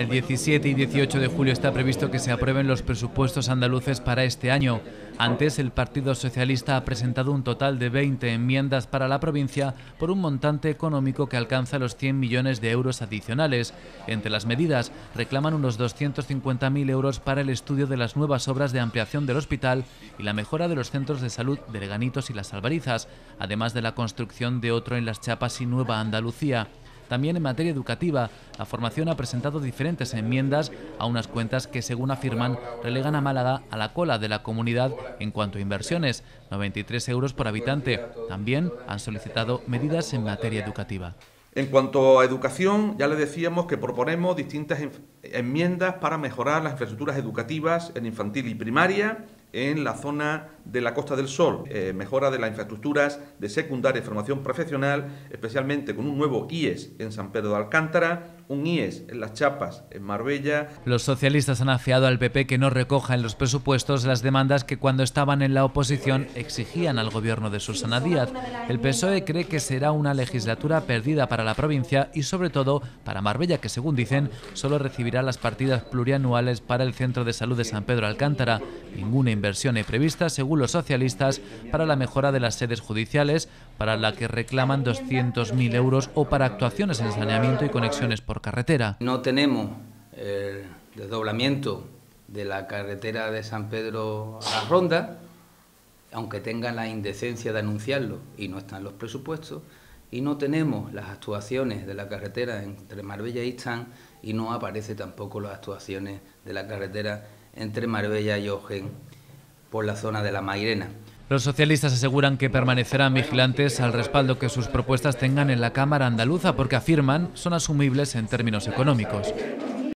El 17 y 18 de julio está previsto que se aprueben los presupuestos andaluces para este año. Antes, el Partido Socialista ha presentado un total de 20 enmiendas para la provincia por un montante económico que alcanza los 100 millones de euros adicionales. Entre las medidas, reclaman unos 250.000 euros para el estudio de las nuevas obras de ampliación del hospital y la mejora de los centros de salud de Leganitos y Las Albarizas, además de la construcción de otro en Las Chapas y Nueva Andalucía. También en materia educativa, la formación ha presentado diferentes enmiendas a unas cuentas que, según afirman, relegan a Málaga a la cola de la comunidad en cuanto a inversiones, 93 euros por habitante. También han solicitado medidas en materia educativa. En cuanto a educación, ya le decíamos que proponemos distintas enmiendas para mejorar las infraestructuras educativas en infantil y primaria en la zona de la Costa del Sol, eh, mejora de las infraestructuras de secundaria y formación profesional, especialmente con un nuevo IES en San Pedro de Alcántara, un IES en Las Chapas, en Marbella. Los socialistas han afiado al PP que no recoja en los presupuestos las demandas que cuando estaban en la oposición exigían al gobierno de Susana Díaz. El PSOE cree que será una legislatura perdida para la provincia y sobre todo para Marbella, que según dicen solo recibirá las partidas plurianuales para el Centro de Salud de San Pedro Alcántara. Ninguna inversión es prevista, según los socialistas, para la mejora de las sedes judiciales, para la que reclaman 200.000 euros o para actuaciones en saneamiento y conexiones por carretera. No tenemos el desdoblamiento de la carretera de San Pedro a la Ronda, aunque tengan la indecencia de anunciarlo y no están los presupuestos, y no tenemos las actuaciones de la carretera entre Marbella y Istán y no aparece tampoco las actuaciones de la carretera entre Marbella y Ojen por la zona de la Mairena. Los socialistas aseguran que permanecerán vigilantes al respaldo que sus propuestas tengan en la Cámara andaluza porque afirman son asumibles en términos económicos.